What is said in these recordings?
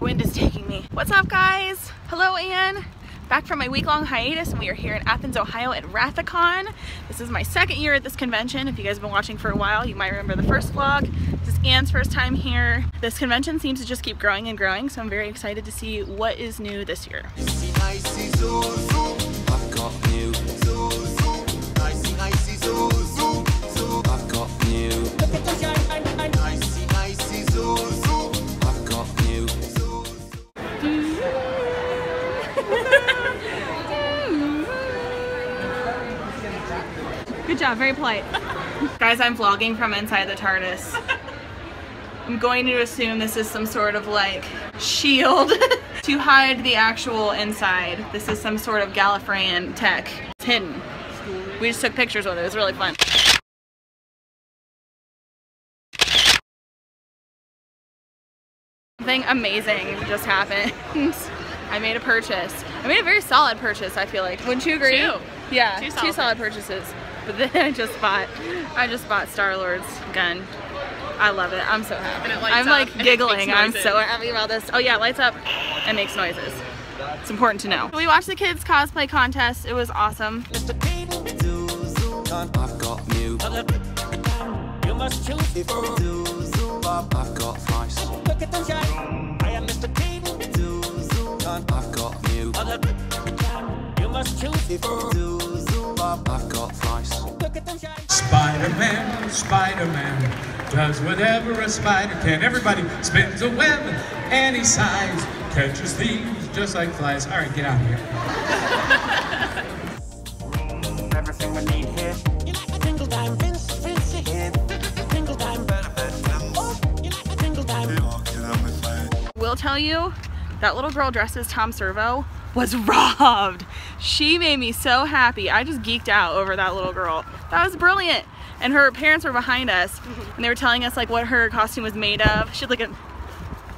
Wind is taking me. What's up guys? Hello Anne. Back from my week-long hiatus and we are here in Athens, Ohio at Rathacon. This is my second year at this convention. If you guys have been watching for a while, you might remember the first vlog. This is Anne's first time here. This convention seems to just keep growing and growing, so I'm very excited to see what is new this year. Good job, very polite. Guys, I'm vlogging from inside the TARDIS. I'm going to assume this is some sort of like shield to hide the actual inside. This is some sort of Gallifreyan tech. It's hidden. We just took pictures with it. It was really fun. Something amazing just happened. I made a purchase. I made a very solid purchase, I feel like. Wouldn't you agree? Two. Yeah, Two two solid solid, purchases. But then I just bought, I just bought Star-Lord's gun. I love it. I'm so happy. And it I'm up like and it giggling. makes I'm so happy about this. Oh yeah, it lights up and makes noises. It's important to know. We watched the kids cosplay contest. It was awesome. I've got new. You must choose If you do zoom up, I've got flies. Look at them shine. I am Mr. Teen. Do zoom up, I've got new. You must choose If you do I've got flies. Look at them shine. Spider-Man, Spider-Man does whatever a spider can. Everybody spins a web any size, catches thieves just like flies. All right, get out of here. Everything we need here. You like a tingle time, Vince, Vince, here. Tingle time, Oh, you like a tingle time. Will tell you that little girl dresses Tom Servo was robbed. She made me so happy. I just geeked out over that little girl. That was brilliant. And her parents were behind us and they were telling us like what her costume was made of. She had like a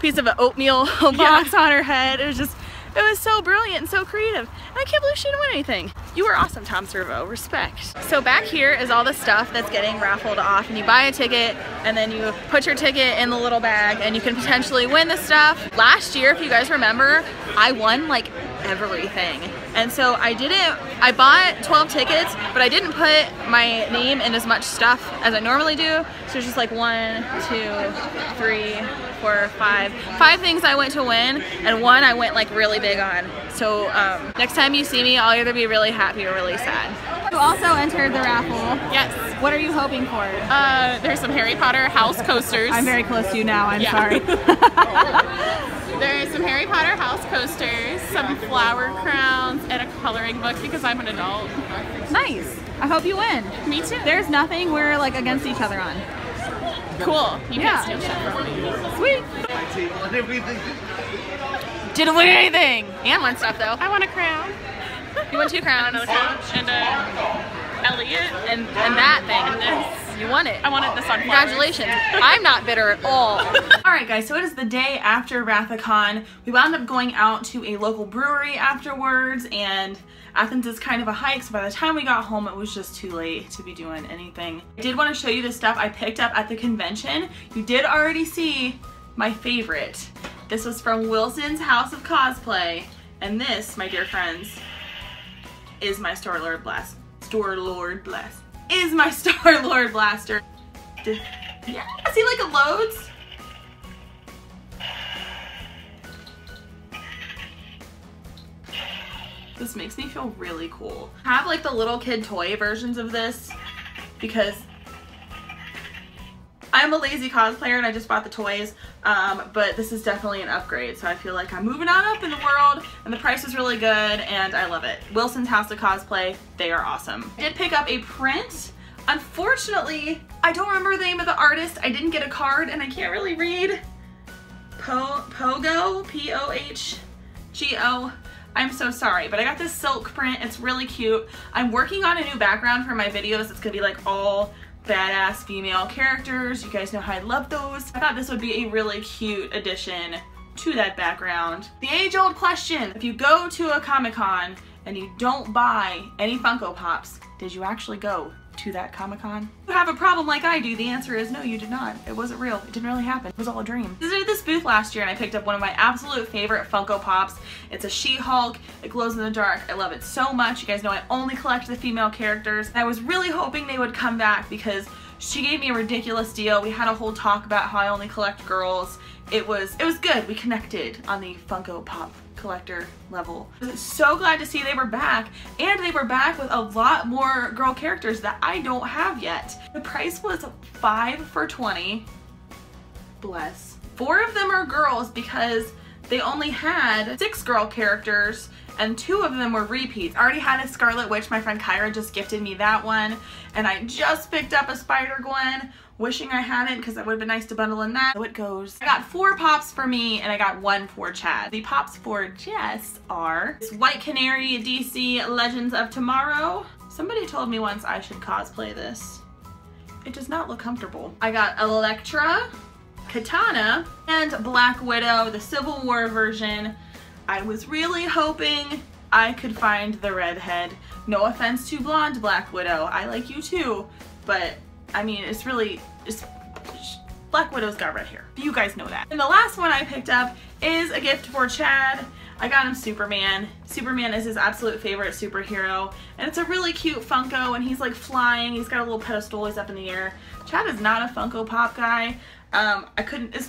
piece of an oatmeal box on her head. It was just, it was so brilliant and so creative. And I can't believe she didn't win anything. You were awesome, Tom Servo. Respect. So back here is all the stuff that's getting raffled off and you buy a ticket and then you put your ticket in the little bag and you can potentially win the stuff. Last year, if you guys remember, I won like everything. And so I didn't, I bought 12 tickets, but I didn't put my name in as much stuff as I normally do. So it's just like one, two, three, four, five. Five things I went to win, and one I went like really big on. So um, next time you see me, I'll either be really happy or really sad. You also entered the raffle. Yes. What are you hoping for? Uh, there's some Harry Potter house coasters. I'm very close to you now, I'm Yeah. sorry. There's some Harry Potter house coasters, some flower crowns, and a coloring book because I'm an adult. nice. I hope you win. Me too. There's nothing we're like against each other on. cool. You Yeah. can steal shit from me. Sweet. Didn't win anything. And won stuff though. I want a crown. You won two crowns. Another crown. And a Elliot. And and that thing. this. You won it. I wanted this on Congratulations. I'm not bitter at all. Alright guys, so it is the day after Rathacon. We wound up going out to a local brewery afterwards and Athens is kind of a hike, so by the time we got home it was just too late to be doing anything. I did want to show you the stuff I picked up at the convention. You did already see my favorite. This was from Wilson's House of Cosplay. And this, my dear friends, is my Star Lord Blast. Star Lord Blast. Is my Star Lord Blaster. Yeah, see like it loads? This makes me feel really cool. I have like the little kid toy versions of this because I'm a lazy cosplayer and I just bought the toys, um, but this is definitely an upgrade. So I feel like I'm moving on up in the world and the price is really good and I love it. Wilson's House of Cosplay, they are awesome. I did pick up a print. Unfortunately, I don't remember the name of the artist. I didn't get a card and I can't really read. Po Pogo, P-O-H-G-O. I'm so sorry, but I got this silk print. It's really cute. I'm working on a new background for my videos. It's gonna be like all badass female characters. You guys know how I love those. I thought this would be a really cute addition to that background. The age old question if you go to a Comic Con and you don't buy any Funko Pops, did you actually go to that Comic Con? You have a problem like I do, the answer is no, you did not. It wasn't real. It didn't really happen. It was all a dream. I visited this booth last year and I picked up one of my absolute favorite Funko Pops. It's a She-Hulk. It glows in the dark. I love it so much. You guys know I only collect the female characters. I was really hoping they would come back because she gave me a ridiculous deal. We had a whole talk about how I only collect girls. It was it was good. We connected on the Funko Pop collector level. So glad to see they were back and they were back with a lot more girl characters that I don't have yet. The price was 5 for 20. Bless. Four of them are girls because they only had six girl characters and two of them were repeats. I already had a Scarlet Witch, my friend Kyra just gifted me that one, and I just picked up a Spider-Gwen, wishing I hadn't because it would have been nice to bundle in that. So it goes. I got four pops for me and I got one for Chad. The pops for Jess are this White Canary DC Legends of Tomorrow. Somebody told me once I should cosplay this. It does not look comfortable. I got Elektra, Katana, and Black Widow, the Civil War version. I was really hoping I could find the redhead. No offense to blonde Black Widow, I like you too, but I mean, it's really, it's, Black Widow's got red hair. You guys know that. And the last one I picked up is a gift for Chad. I got him Superman. Superman is his absolute favorite superhero. And it's a really cute Funko and he's like flying. He's got a little pedestal. He's up in the air. Chad is not a Funko Pop guy. Um, I couldn't, it's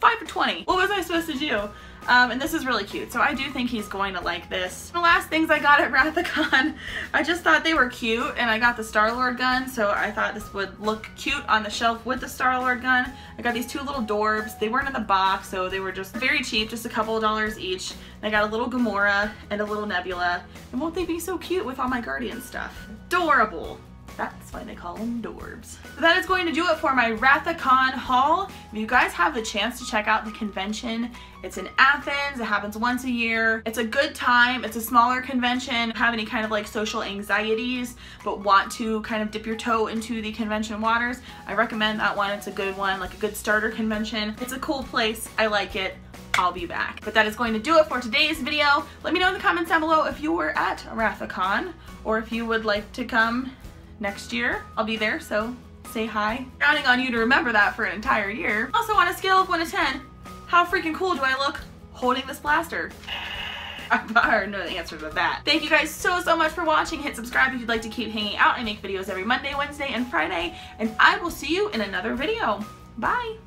5 for 20. What was I supposed to do? Um, and this is really cute, so I do think he's going to like this. The last things I got at Rathacon, I just thought they were cute, and I got the Star-Lord gun, so I thought this would look cute on the shelf with the Star-Lord gun. I got these two little Dorbz. They weren't in the box, so they were just very cheap, just a couple of dollars each. And I got a little Gamora and a little Nebula. And won't they be so cute with all my Guardian stuff? Adorable. That's why they call them Dorbz. So that is going to do it for my Rathacon haul. If you guys have the chance to check out the convention, it's in Athens. It happens once a year. It's a good time. It's a smaller convention. Have any kind of like social anxieties, but want to kind of dip your toe into the convention waters, I recommend that one. It's a good one, like a good starter convention. It's a cool place. I like it. I'll be back. But that is going to do it for today's video. Let me know in the comments down below if you were at Rathacon or if you would like to come next year. I'll be there, so say hi. Counting on you to remember that for an entire year. Also on a scale of 1 to 10, how freaking cool do I look holding this blaster? I already know the answer to that. Thank you guys so, so much for watching. Hit subscribe if you'd like to keep hanging out. I make videos every Monday, Wednesday, and Friday, and I will see you in another video. Bye!